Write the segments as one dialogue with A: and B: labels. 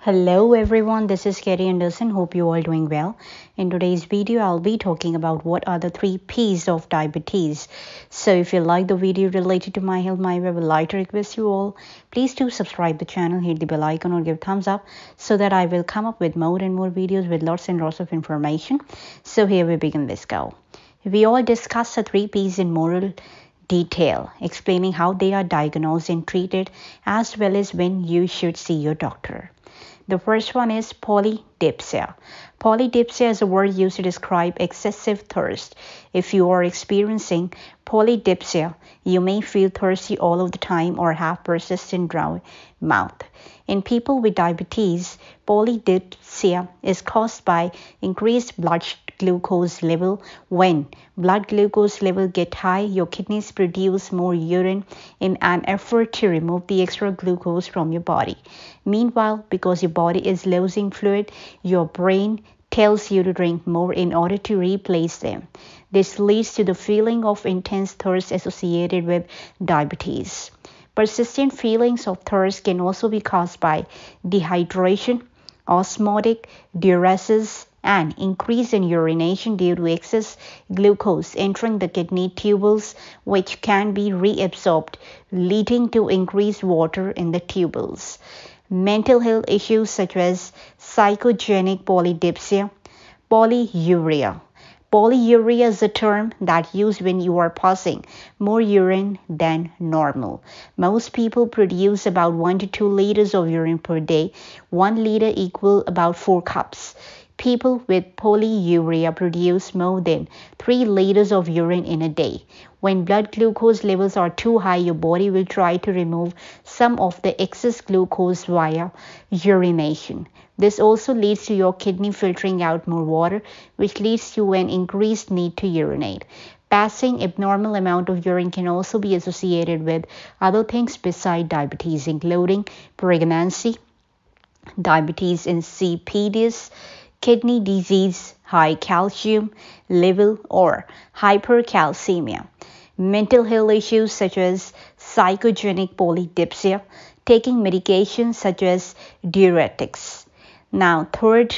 A: Hello everyone, this is Kerry Anderson. Hope you are all doing well. In today's video, I'll be talking about what are the three P's of diabetes. So if you like the video related to my health, my way, I'd like to request you all, please do subscribe the channel, hit the bell icon or give thumbs up so that I will come up with more and more videos with lots and lots of information. So here we begin, let's go. We all discussed the three P's in moral detail, explaining how they are diagnosed and treated as well as when you should see your doctor. The first one is polydipsia. Polydipsia is a word used to describe excessive thirst. If you are experiencing polydipsia, you may feel thirsty all of the time or have persistent dry mouth. In people with diabetes, polydipsia is caused by increased blood glucose level. When blood glucose level get high, your kidneys produce more urine in an effort to remove the extra glucose from your body. Meanwhile, because your body is losing fluid, your brain tells you to drink more in order to replace them. This leads to the feeling of intense thirst associated with diabetes. Persistent feelings of thirst can also be caused by dehydration, osmotic diuresis, and increase in urination due to excess glucose entering the kidney tubules, which can be reabsorbed, leading to increased water in the tubules. Mental health issues such as psychogenic polydipsia, polyuria. Polyuria is a term that used when you are passing more urine than normal. Most people produce about 1 to 2 liters of urine per day. 1 liter equal about 4 cups. People with polyuria produce more than 3 liters of urine in a day. When blood glucose levels are too high, your body will try to remove some of the excess glucose via urination. This also leads to your kidney filtering out more water, which leads to an increased need to urinate. Passing abnormal amount of urine can also be associated with other things besides diabetes, including pregnancy, diabetes insipidus, kidney disease, high calcium level, or hypercalcemia. Mental health issues such as psychogenic polydipsia, taking medications such as diuretics. Now, third,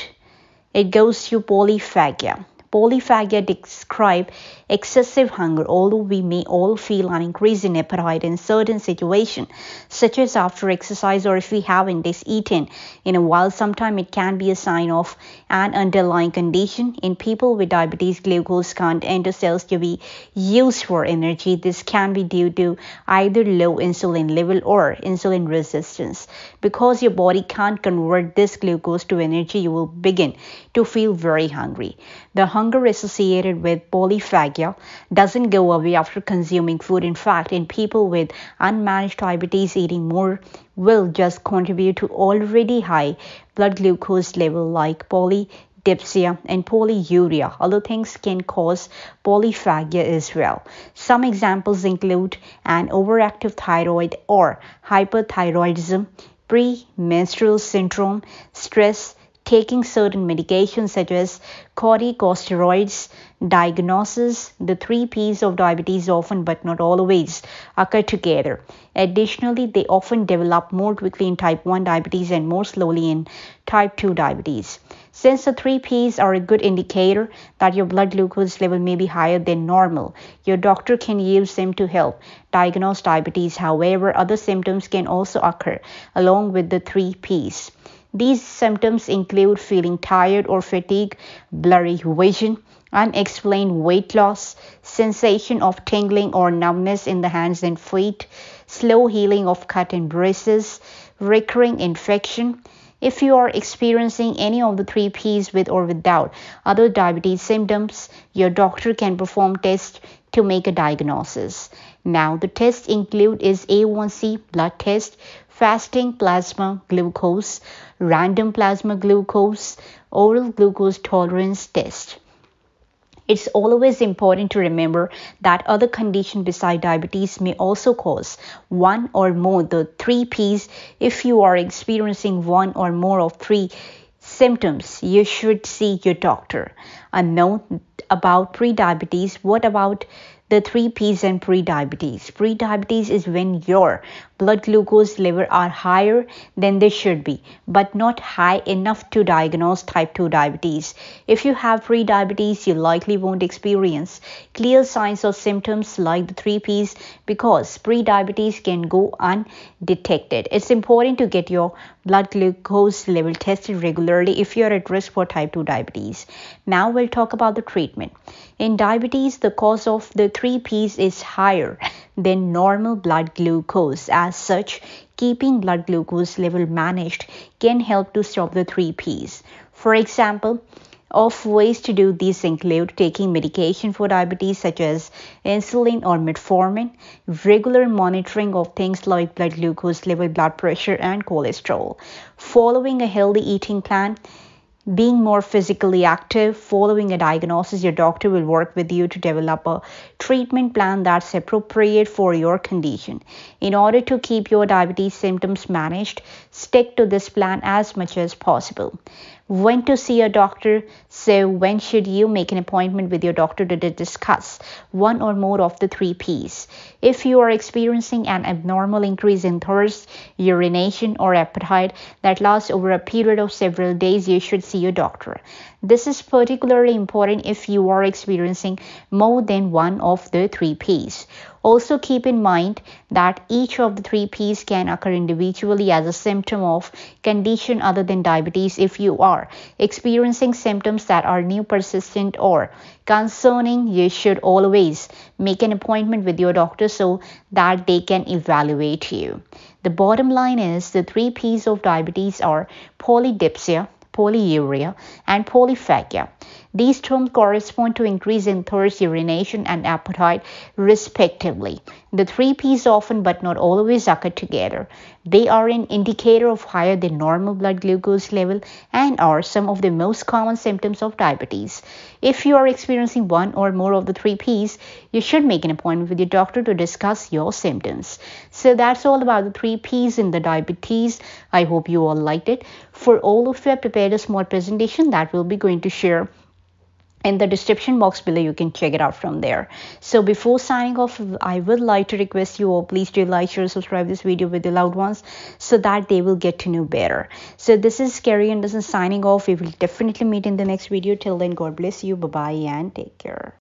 A: it goes to polyphagia. Polyphagia describe excessive hunger, although we may all feel an increase in appetite in certain situations, such as after exercise or if we haven't eaten in a while. Sometimes it can be a sign of an underlying condition. In people with diabetes, glucose can't enter cells to be used for energy. This can be due to either low insulin level or insulin resistance. Because your body can't convert this glucose to energy, you will begin to feel very hungry. The hunger associated with polyphagia doesn't go away after consuming food. In fact, in people with unmanaged diabetes, eating more will just contribute to already high blood glucose level like polydipsia and polyuria. Other things can cause polyphagia as well. Some examples include an overactive thyroid or hyperthyroidism, premenstrual syndrome, stress, taking certain medications such as corticosteroids, diagnosis, the three P's of diabetes often but not always occur together. Additionally, they often develop more quickly in type 1 diabetes and more slowly in type 2 diabetes. Since the three P's are a good indicator that your blood glucose level may be higher than normal, your doctor can use them to help diagnose diabetes. However, other symptoms can also occur along with the three P's. These symptoms include feeling tired or fatigue, blurry vision, unexplained weight loss, sensation of tingling or numbness in the hands and feet, slow healing of cut and bruises, recurring infection. If you are experiencing any of the three P's with or without other diabetes symptoms, your doctor can perform tests to make a diagnosis. Now, the tests include is A1C blood test, fasting plasma glucose, random plasma glucose, oral glucose tolerance test. It's always important to remember that other conditions beside diabetes may also cause one or more of the three P's. If you are experiencing one or more of three symptoms, you should see your doctor. Note about prediabetes. What about the three P's and pre-diabetes. Pre-diabetes is when your blood glucose level are higher than they should be, but not high enough to diagnose type 2 diabetes. If you have pre-diabetes, you likely won't experience clear signs or symptoms like the three P's because pre-diabetes can go undetected. It's important to get your blood glucose level tested regularly if you're at risk for type 2 diabetes. Now we'll talk about the treatment. In diabetes, the cause of the three P's is higher than normal blood glucose. As such, keeping blood glucose level managed can help to stop the three P's. For example, of ways to do this include taking medication for diabetes such as insulin or metformin, regular monitoring of things like blood glucose level, blood pressure, and cholesterol, following a healthy eating plan, being more physically active, following a diagnosis, your doctor will work with you to develop a treatment plan that's appropriate for your condition. In order to keep your diabetes symptoms managed, stick to this plan as much as possible. When to see a doctor, so, when should you make an appointment with your doctor to discuss one or more of the three P's? If you are experiencing an abnormal increase in thirst, urination, or appetite that lasts over a period of several days, you should see your doctor. This is particularly important if you are experiencing more than one of the three P's. Also, keep in mind that each of the three P's can occur individually as a symptom of condition other than diabetes if you are experiencing symptoms that are new, persistent, or concerning. You should always make an appointment with your doctor so that they can evaluate you. The bottom line is the three P's of diabetes are polydipsia, polyuria, and polyphagia. These terms correspond to increase in thirst, urination, and appetite, respectively. The three P's often but not always occur together. They are an indicator of higher than normal blood glucose level and are some of the most common symptoms of diabetes. If you are experiencing one or more of the three P's, you should make an appointment with your doctor to discuss your symptoms. So that's all about the three P's in the diabetes. I hope you all liked it. For all of you, I prepared a small presentation that we'll be going to share in the description box below you can check it out from there. So before signing off i would like to request you all please do like share subscribe this video with the loved ones so that they will get to know better. So this is Kerry Anderson signing off. We will definitely meet in the next video. Till then god bless you. Bye bye and take care